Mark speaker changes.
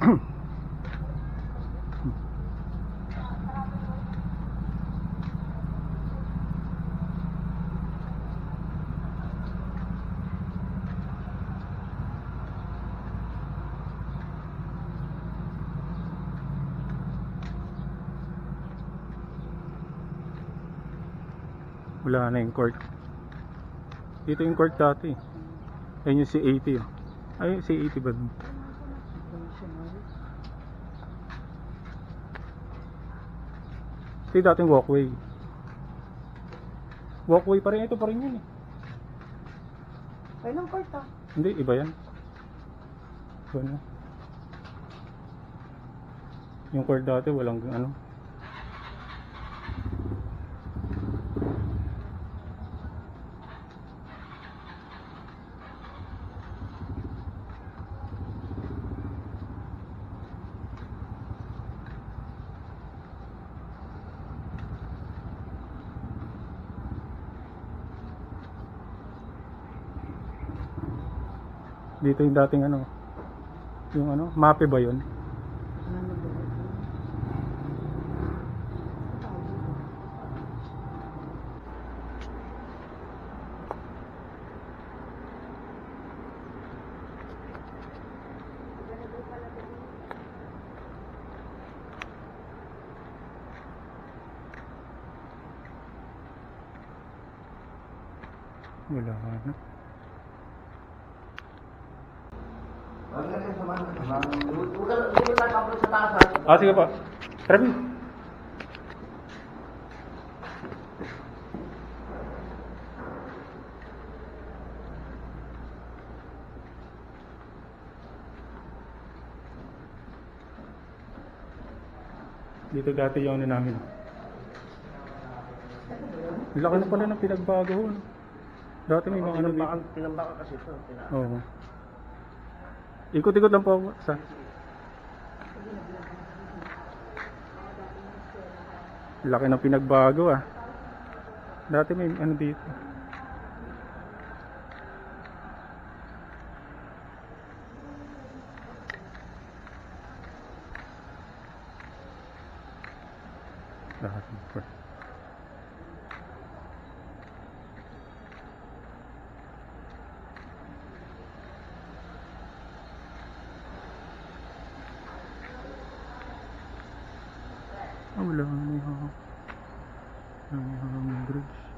Speaker 1: Mm-hmm.
Speaker 2: Wala na yung court. Dito yung court dati. Ayun yung C80. oh. Ay, C80 ba dun? Ito dating walkway. Walkway pa rin. Ito pa rin yun eh.
Speaker 1: Kailang court ah?
Speaker 2: Hindi, iba yan. Na. Yung court dati walang ano. Dito yung dating ano. Yung ano, mape ba yun? Wala na. Ah, sige po. Bin. Dito dati yung ano namin. Laki na pala ng pinagbago. Dati may mga ano dito.
Speaker 3: Tinambakan kasi ito.
Speaker 2: Oo. Ikot-ikot lang po ako sa... Laki ng pinagbago ah. Dati may ano dito. Dati pa. Ah, wala nga may hawak. Wala may hawak ng bridge.